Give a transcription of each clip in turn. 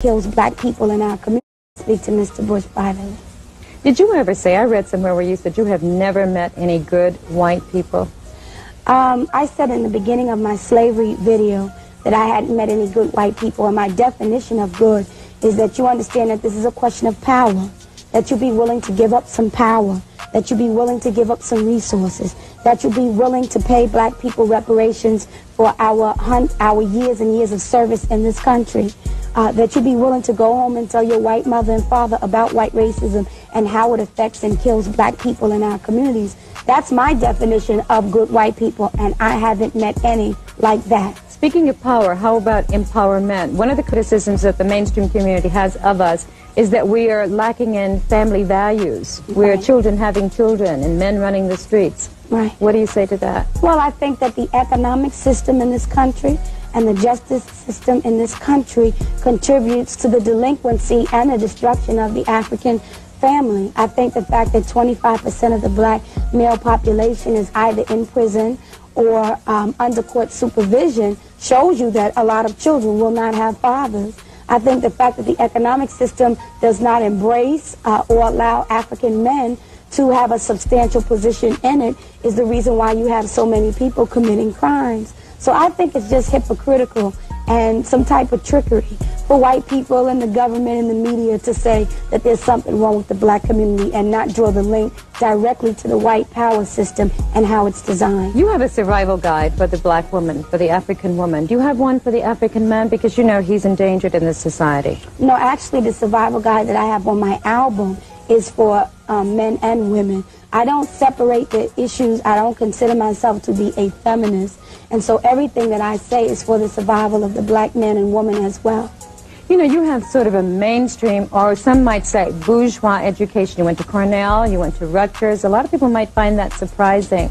kills black people in our community. Speak to Mr. Bush privately. Did you ever say, I read somewhere where you said you have never met any good white people? Um, I said in the beginning of my slavery video that I hadn't met any good white people, and my definition of good is that you understand that this is a question of power, that you be willing to give up some power, that you be willing to give up some resources, that you be willing to pay black people reparations for our, hunt, our years and years of service in this country, uh, that you'd be willing to go home and tell your white mother and father about white racism and how it affects and kills black people in our communities. That's my definition of good white people, and I haven't met any like that. Speaking of power, how about empowerment? One of the criticisms that the mainstream community has of us is that we are lacking in family values. Right. We're children having children and men running the streets. Right. What do you say to that? Well, I think that the economic system in this country and the justice system in this country contributes to the delinquency and the destruction of the African family. I think the fact that 25% of the black male population is either in prison or um, under court supervision shows you that a lot of children will not have fathers. I think the fact that the economic system does not embrace uh, or allow African men to have a substantial position in it is the reason why you have so many people committing crimes. So I think it's just hypocritical and some type of trickery for white people and the government and the media to say that there's something wrong with the black community and not draw the link directly to the white power system and how it's designed. You have a survival guide for the black woman, for the African woman. Do you have one for the African man? Because you know he's endangered in this society. No, actually the survival guide that I have on my album is for um, men and women. I don't separate the issues. I don't consider myself to be a feminist. And so everything that I say is for the survival of the black man and woman as well. You know, you have sort of a mainstream, or some might say bourgeois education. You went to Cornell, you went to Rutgers. A lot of people might find that surprising.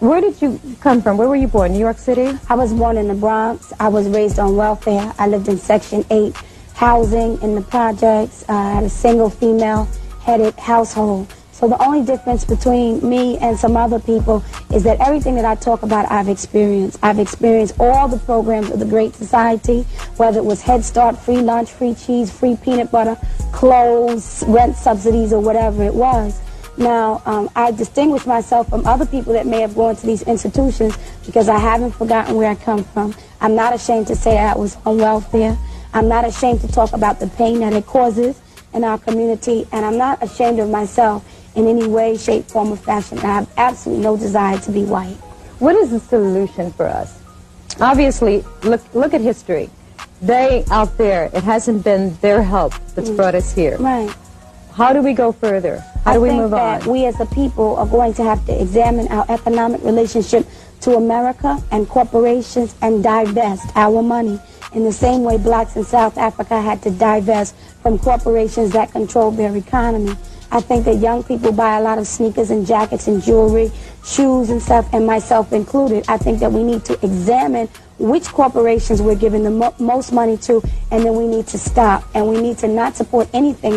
Where did you come from? Where were you born? New York City? I was born in the Bronx. I was raised on welfare. I lived in Section 8 housing in the projects. I had a single female headed household. So the only difference between me and some other people is that everything that I talk about, I've experienced. I've experienced all the programs of the Great Society, whether it was Head Start, free lunch, free cheese, free peanut butter, clothes, rent subsidies, or whatever it was. Now, um, I distinguish myself from other people that may have gone to these institutions because I haven't forgotten where I come from. I'm not ashamed to say I was on welfare. I'm not ashamed to talk about the pain that it causes in our community, and I'm not ashamed of myself in any way, shape, form, or fashion. I have absolutely no desire to be white. What is the solution for us? Obviously, look, look at history. They out there, it hasn't been their help that's mm. brought us here. Right. How do we go further? How I do we move on? We as a people are going to have to examine our economic relationship to America and corporations and divest our money in the same way blacks in South Africa had to divest from corporations that controlled their economy. I think that young people buy a lot of sneakers and jackets and jewelry, shoes and stuff, and myself included. I think that we need to examine which corporations we're giving the mo most money to, and then we need to stop. And we need to not support anything